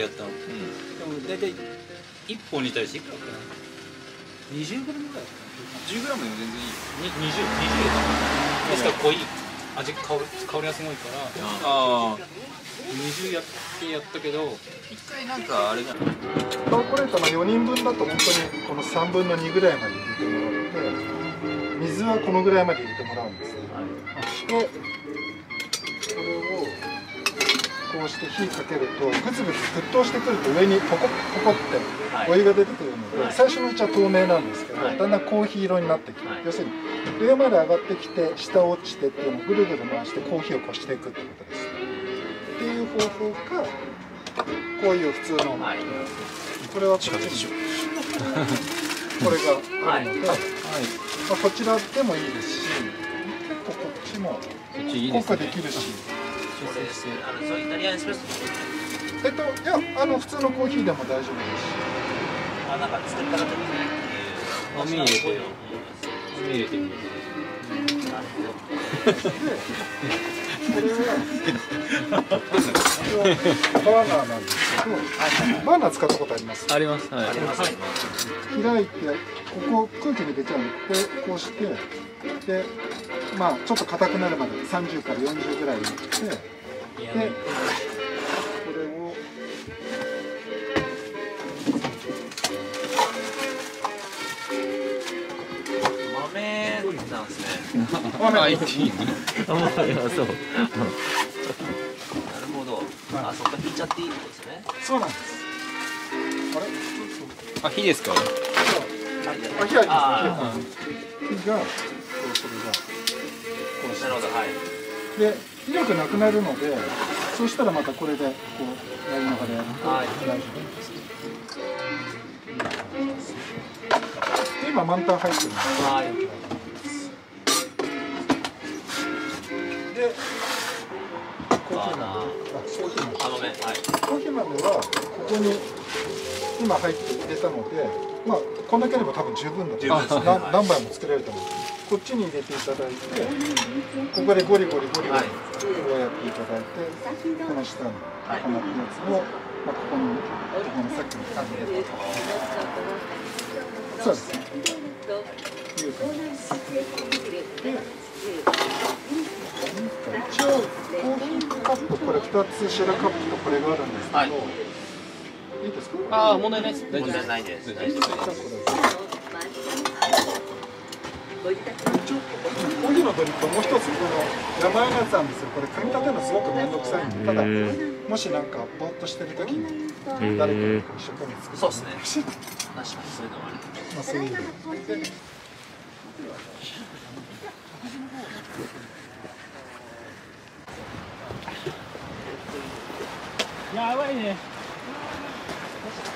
やったの、でも大体1本に対して。いくらかな 20g ぐらいかな。10g でも全然いいよ。に20 20ですから濃い味香り香りがすごいから。ああ20やってやったけど。一回なんかあれじゃんカーポレートの4人分だと本当にこの3分の2ぐらいまで入れてもらって水はこのぐらいまで入れてもらうんですね、でこれをこうして火かけるとグツグツ沸騰してくると上にポコポコってお湯が出てくるので、最初のうちは透明なんですけど、だんだんコーヒー色になってきて、要するに上まで上がってきて下落ちてっていうのをぐるぐる回してコーヒーをこしていくってことです。っていう方法かこういう普通の、これはこっち。にこれがあるので、まあ、こちらでもいいですし結構こっちもこっちいいであのそうイタリアンエスプレッソえっといやあの普通のコーヒーでも大丈夫です。しあなんか作り方的に網入れて網入れてみるこれはこれはバーナーなんですけどバーナー使ったことありますありますはい開いてここ空気に出ちゃうの。でこうしてでまあちょっと硬くなるまで30から40ぐらいにしてでこれを。豆なんですね。あいいいいなるほどあそっか引いちゃっていいってことですねそうなんですあれあ火ですか火ありあます火がこうそれがこうして。なるほどはいで威力なくなるのでそうしたらまたこれでこうやりながらやると大丈夫ですで今満タン入ってるのはい今入って入れたのでまあこんだけあれば多分十分だと思います。ね。な何杯も作れると思う。こっちに入れていただいてここでゴリゴリゴリゴリこはい。うやっていただいてこの下にはい。このやつを、まあ、ここにここのさっきの感じでそうですね。い。う感じですで一応コーヒーカップこれ2つシェラカップとこれがあるんですけど、はいいいですか？ああ問題ないです。大問丈夫題ないです。じゃあこれ一応コーヒーのドリップもう一つこの山のやつなんですよ。これ組み立てるのすごく面倒くさいんでただもしなんかぼーっとしてる時に誰かが一生懸命作ってそうですね。ね。確かにそういうのもあるまあそういうのでやばいね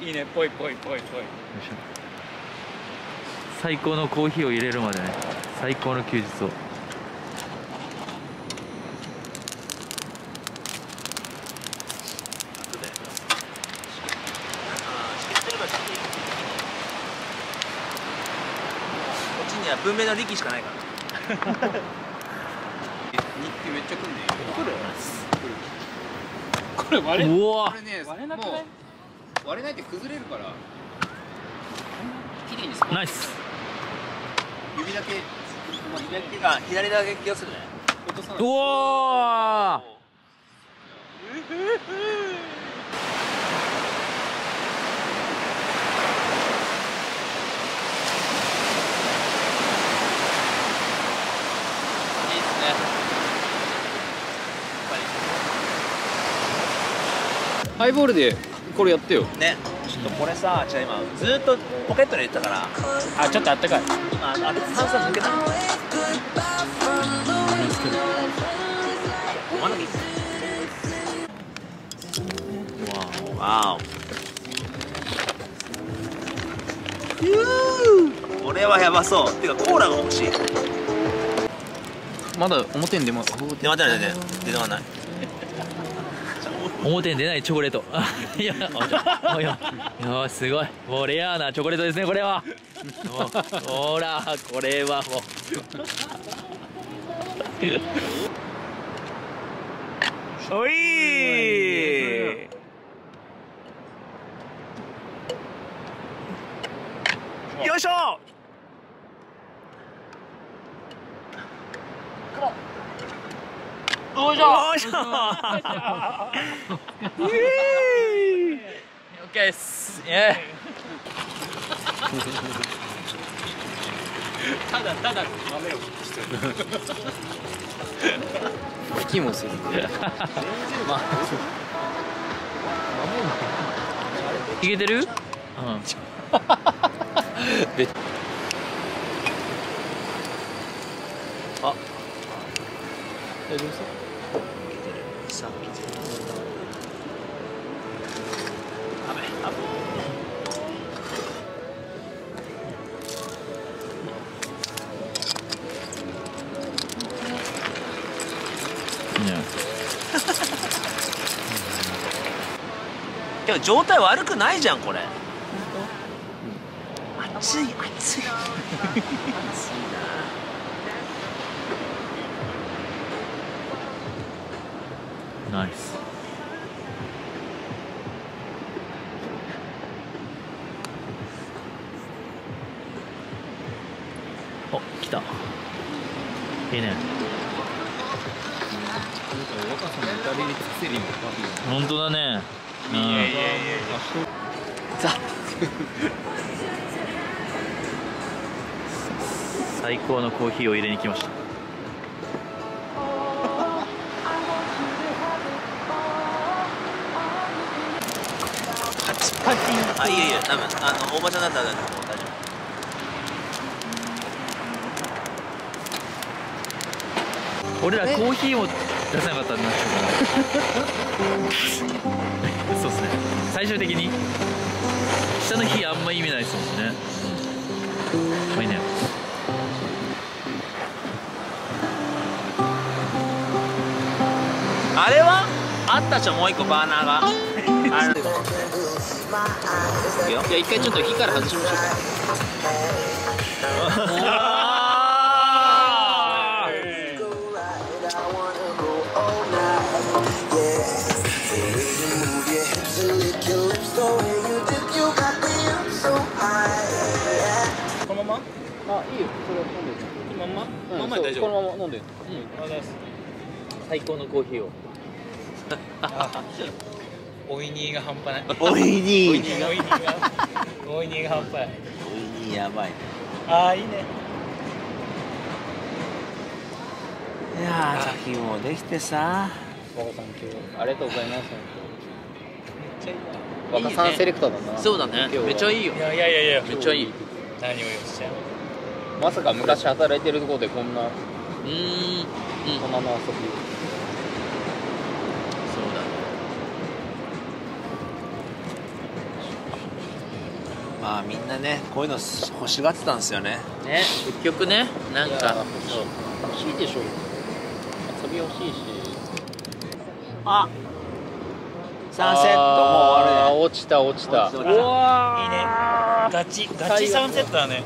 いいね。ぽいぽいぽいぽい。最高のコーヒーを入れるまでね。最高の休日を。こっちには文明の力しかないから。日記めっちゃ組んでいいこれ割れうわ。これね割れなくない？割れないって崩れるから。綺麗にスポンナイス。指だけ。もう左手が左だけ気をつけてね。落とさない。うわー。いいですね。やっぱりハイボールでこれやってよ。ね。ちょっとこれさじゃあ今ずっとポケットに入れてたから。あちょっとあったかい。今あ炭酸抜けた。飲まなきゃいいわおふうこれはやばそう。てかコーラが欲しい。まだ表に出ます出まないね出てまない表に出ないチョコレート。いやあいやいやすごい。もうレアなチョコレートですねこれは。ほらこれはもう。おい。よいしょ。よいしょよいしょイエーイオッケーですイエーただただ豆をしてる息もするーいけてる？うん。あ。大丈夫そうさ けど状態悪くないじゃんこれ。熱い熱いナイスお来た。いいね。若さの至れり尽くせりの本当だね。うん。さ最高のコーヒーを入れに来ました。パチパチあいいよいいよダメ。あのおばちゃんだったら大丈夫大丈俺らコーヒーも出せなかったんだ そうっすね。最終的に。下の火あんま意味ないですもんね。うん。まあいいね。夫あれは？あったでしょもう一個バーナーが。あれいや一回ちょっと火から外しましょう あいいよ。それは飲んでこのまま？まま大丈夫？このまま飲んでうん。最高のコーヒーを。おいにが半端ない。おいにおいにがおいにが半端ない。おいにやばいああいいね。いやーさっきもできてさ。若さん今日ありがとうございますめっちゃいい若さんセレクトだな。そうだね。めっちゃいいよ。いやいやいやいやめっちゃいい。何をよっしゃまさか昔働いてるところでこんなうーん。うん。大人の遊び。そうだね。まあみんなねこういうの欲しがってたんですよね。ね。結局ねなんか。欲しいでしょ。遊び欲しいし。あ。サンセット。もう終わるね落ちた落ちた。落ちた。落ちたいいね。ガチガチサンセットだね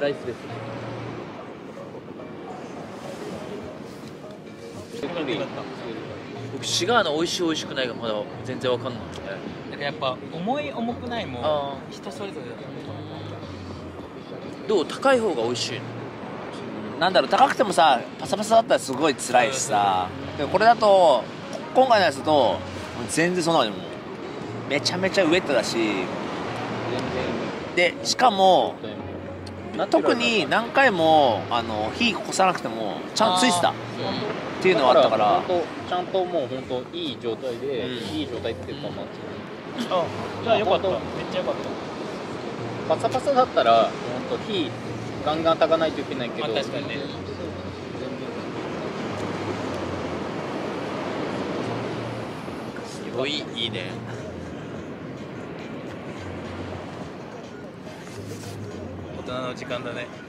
プライスですね僕シガーの美味しい美味しくないがまだ全然わかんないなんかやっぱ重い重くないもあ人それぞれだとどう高い方が美味しいの？なんだろう。高くてもさパサパサだったらすごい辛いしさ。でもこれだと今回のやつだと全然そんなことない。もうめちゃめちゃウェットだし。全でしかも然特に何回もあの火こさなくてもちゃんとついてたっていうのはあったから。本当ちゃんともう本当いい状態で、うん。いい状態っていうかまああじゃあよかった。めっ本ちゃよかった。パサパサだったら本当火ガンガン炊かないといけないけど、まあ確かにね。すごいいいね人の時間だね。